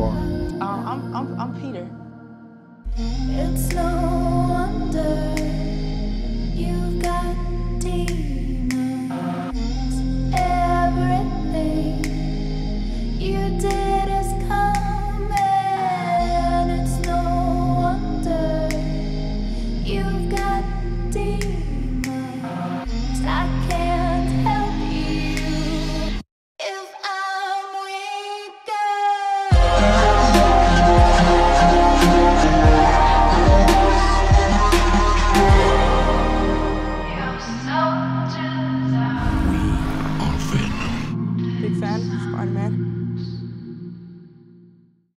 are? Um, I'm, I'm, I'm Peter. man, Spider-Man.